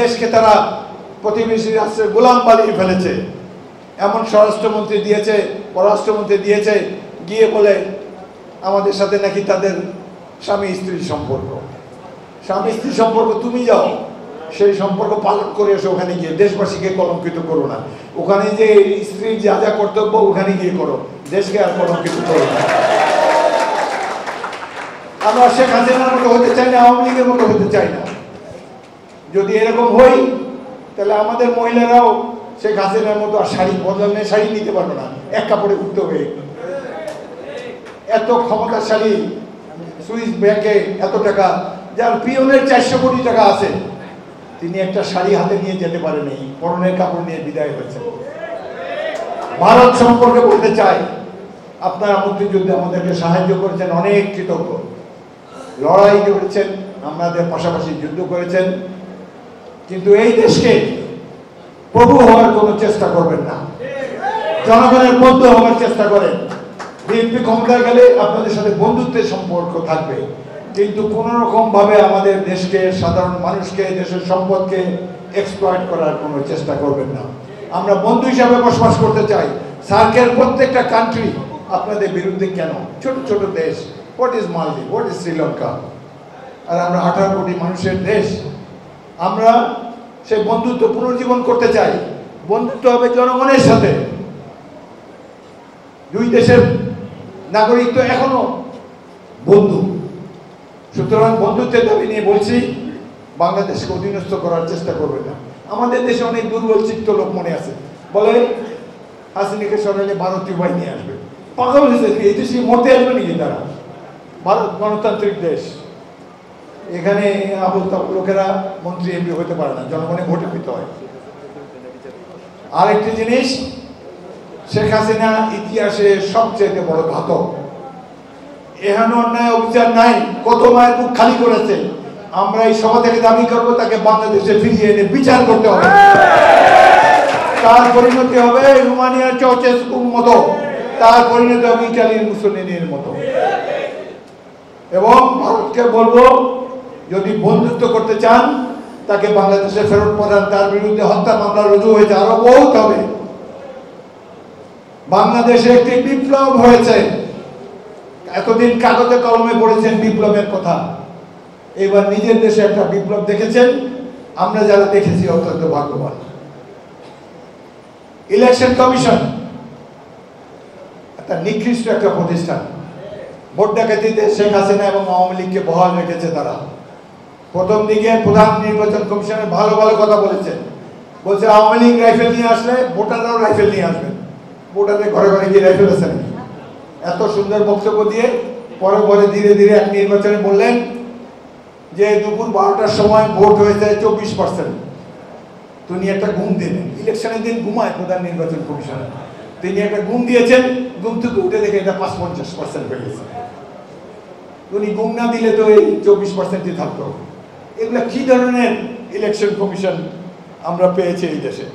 দেশকে তারা প্রতিবেশী রাষ্ট্রের গোলাম বানিয়ে ফেলেছে। এমন স্বরাষ্ট্রমন্ত্রী দিয়েছে, পররাষ্ট্রমন্ত্রী দিয়েছে, গিয়ে বলে আমাদের সাথে নাকি তাদের স্বামী স্ত্রীর সম্পর্ক। স্বামী স্ত্রী সম্পর্ক তুমি যাও, সেই সম্পর্ক পালন করে এসো, ওখানে গিয়ে দেশবাসীকে কলঙ্কিত করো না। ওখানে যে স্ত্রীর যা যা কর্তব্য, ওখানে গিয়ে করো। দেশকে আর কলঙ্কিত করো না। আমরা শেখ হাসিনার মতো হতে চাই না, আওয়ামী লীগের মতো হতে চাই না। যদি এরকম হই, তাহলে আমাদের মহিলারাও শেখ হাসিনার মতো আর শাড়ি বদলালে শাড়ি নিতে পারবে না। এক কাপড়ে উঠতে হবে। এত ক্ষমতাশালী সুইস ব্যাংকে এত টাকা, যার পিওনের চারশো কোটি টাকা আছে, তিনি একটা শাড়ি হাতে নিয়ে যেতে পারেনি পরনের কাপড় নিয়ে বিদায় হয়েছে। ভারত সম্পর্কে বলতে চাই, আপনারা মুক্তিযুদ্ধে আমাদেরকে সাহায্য করেছেন, অনেক কৃতজ্ঞ। লড়াই করেছেন, আমাদের পাশাপাশি যুদ্ধ করেছেন। কিন্তু এই দেশকে প্রভু হওয়ার কোনো চেষ্টা করবেন না। জনগণের বন্ধু হওয়ার চেষ্টা করেন। বিএনপি ক্ষমতায় গেলে আপনাদের সাথে বন্ধুত্বের সম্পর্ক থাকবে। কিন্তু কোন ভাবে আমাদের দেশকে, সাধারণ মানুষকে, দেশের সম্পদকে এক্সপ্লয়েট করার কোনো চেষ্টা করবেন না। আমরা বন্ধু হিসাবে বসবাস করতে চাই। সার্কের প্রত্যেকটা কান্ট্রি আপনাদের বিরুদ্ধে কেন? ছোট ছোট দেশ। হোয়াট ইজ মালদ্বীপ হোয়াট ইজ শ্রীলঙ্কা আর আমরা আঠারো কোটি মানুষের দেশ। আমরা সেই বন্ধুত্ব পুনর্জীবন করতে চাই বন্ধুত্ব হবে জনগণের সাথে। দুই দেশের নাগরিক তো এখনও বন্ধু। সুতরাং বন্ধুত্বের দাবি নিয়ে বলছি, বাংলাদেশকে অধীনস্থ করার চেষ্টা করবে না। আমাদের দেশে অনেক দুর্বল, চিত্ত লোক মনে আছে। বলে হাসিনাকে সরালে ভারতীয় বাহিনী আসবে। পাগল কি? এই দেশে মরতে আসবে নাকি তারা? ভারত গণতান্ত্রিক দেশ। এখানে আবল লোকেরা মন্ত্রী এমপি হতে পারে না, জনগণে ভোটে পেতে হয়। আরেকটি জিনিস, শেখ হাসিনা ইতিহাসে সবচেয়ে বড় ঘাতক। এহেন অন্যায় অভিযান নাই, কত মায়ের বুক খালি করেছে। আমরা এই সভা থেকে দাবি করব, তাকে বাংলাদেশে ফিরিয়ে এনে বিচার করতে হবে। তার পরিণতি হবে রুমানিয়ার চৌচেস্কুর মতো তার পরিণতি হবে ইটালির মুসলিনের মতো। এবং ভারতকে বলব যদি বন্ধুত্ব করতে চান, তাকে বাংলাদেশে ফেরত পাঠান। তার বিরুদ্ধে হত্যা মামলা রুজু হয়েছে, আরও বহুত হবে। বাংলাদেশে একটি বিপ্লব হয়েছে। এতদিন কাগজে কলমে পড়েছেন বিপ্লবের কথা। এবার নিজের দেশে একটা বিপ্লব দেখেছেন। আমরা যারা দেখেছি, অত্যন্ত ভাগ্যবান। ইলেকশন কমিশন, একটা নিকৃষ্ট একটা প্রতিষ্ঠান। ভোট ডাকাতিতে শেখ হাসিনা এবং আওয়ামী লীগকে বহাল রেখেছে তারা। প্রথম দিকে প্রধান নির্বাচন কমিশনের ভালো ভালো কথা বলেছেন। বলছে, আওয়ামী লীগ রাইফেল নিয়ে আসলে ভোটাররাও রাইফেল নিয়ে আসবেন। ভোটারদের ঘরে ঘরে গিয়ে রাইফেল আছে নাকি? এত সুন্দর বক্তব্য দিয়ে পরে পরে ধীরে ধীরে এক নির্বাচনে বললেন যে, দুপুর বারোটার সময় ভোট হয়েছে চব্বিশ পার্সেন্ট তিনি একটা ঘুম দিলেন। ইলেকশনের দিন ঘুমায় প্রধান নির্বাচন কমিশনার। তিনি একটা ঘুম দিয়েছেন, ঘুম থেকে উঠে দেখে এটা পাঁচ পঞ্চাশ পার্সেন্ট হয়ে গেছে। উনি ঘুম না দিলে তো এই চব্বিশ পার্সেন্টই থাকতো। এগুলা কি ধরনের ইলেকশন কমিশন আমরা পেয়েছি এই দেশে?